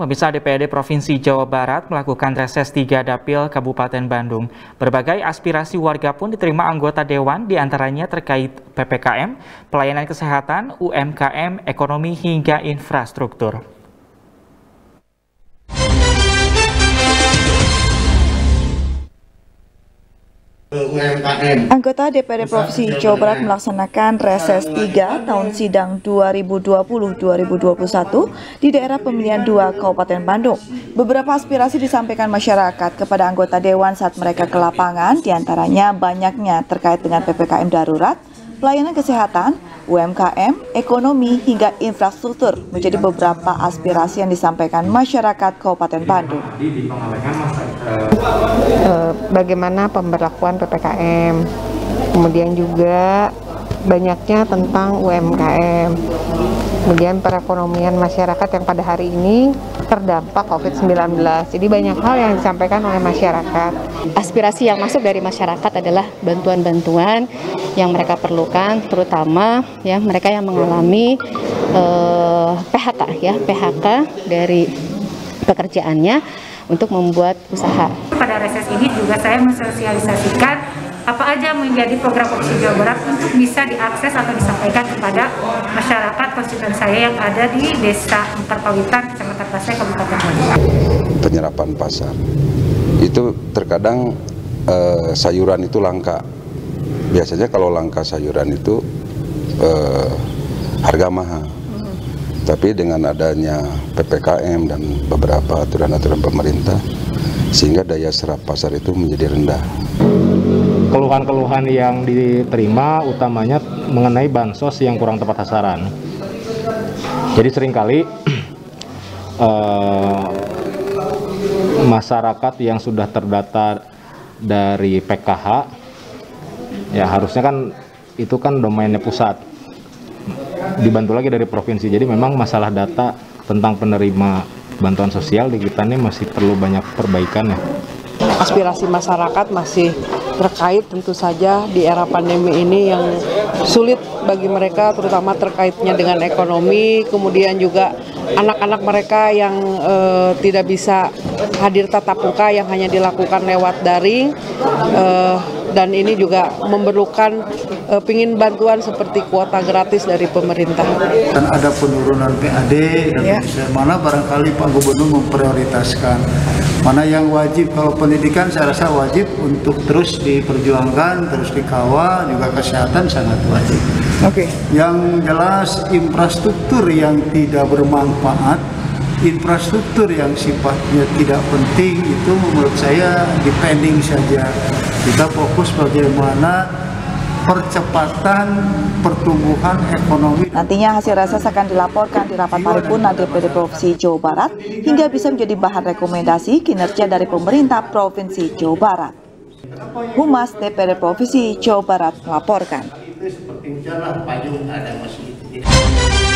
Pemirsa DPRD Provinsi Jawa Barat melakukan reses 3 dapil Kabupaten Bandung. Berbagai aspirasi warga pun diterima anggota Dewan di antaranya terkait PPKM, pelayanan kesehatan, UMKM, ekonomi hingga infrastruktur. Anggota DPRD Provinsi Jawa Barat melaksanakan reses 3 tahun sidang 2020-2021 di daerah pemilihan 2 Kabupaten Bandung. Beberapa aspirasi disampaikan masyarakat kepada anggota Dewan saat mereka ke lapangan, di antaranya banyaknya terkait dengan PPKM darurat, pelayanan kesehatan, UMKM, ekonomi, hingga infrastruktur menjadi beberapa aspirasi yang disampaikan masyarakat Kabupaten Bandung. Eh, bagaimana pemberlakuan PPKM, kemudian juga banyaknya tentang UMKM, kemudian perekonomian masyarakat yang pada hari ini terdampak COVID-19. Jadi banyak hal yang disampaikan oleh masyarakat. Aspirasi yang masuk dari masyarakat adalah bantuan-bantuan yang mereka perlukan, terutama ya mereka yang mengalami eh, PHK ya PHK dari pekerjaannya untuk membuat usaha. Pada reses ini juga saya mensosialisasikan apa aja menjadi program Provinsi Jawa Barat untuk bisa diakses atau disampaikan kepada masyarakat konstituen saya yang ada di Desa Antarpawitan, Kecamatan Pasai, Kabupaten Bandung. Penyerapan pasar itu terkadang eh, sayuran itu langka. Biasanya kalau langka sayuran itu eh, harga mahal. Tapi dengan adanya PPKM dan beberapa aturan-aturan pemerintah, sehingga daya serap pasar itu menjadi rendah keluhan-keluhan yang diterima utamanya mengenai bansos yang kurang tepat sasaran. Jadi sering kali eh, masyarakat yang sudah terdata dari PKH ya harusnya kan itu kan domainnya pusat dibantu lagi dari provinsi. Jadi memang masalah data tentang penerima bantuan sosial di kita ini masih perlu banyak perbaikan ya. Aspirasi masyarakat masih terkait tentu saja di era pandemi ini yang sulit bagi mereka terutama terkaitnya dengan ekonomi. Kemudian juga anak-anak mereka yang uh, tidak bisa hadir tatap muka yang hanya dilakukan lewat daring uh, dan ini juga memerlukan uh, pingin bantuan seperti kuota gratis dari pemerintah. Dan ada penurunan PAD dan ya. mana barangkali Pak Gubernur memprioritaskan mana yang wajib kalau pendidikan saya rasa wajib untuk terus diperjuangkan, terus dikawal, juga kesehatan sangat wajib. Oke. Okay. Yang jelas infrastruktur yang tidak bermanfaat infrastruktur yang sifatnya tidak penting itu menurut saya depending saja kita fokus bagaimana percepatan pertumbuhan ekonomi. Nantinya hasil reses akan dilaporkan di rapat paripurna DPD Provinsi Jawa Barat hingga bisa menjadi bahan rekomendasi kinerja dari pemerintah Provinsi Jawa Barat. Humas DPD Provinsi Jawa Barat melaporkan. Itu seperti payung ada masih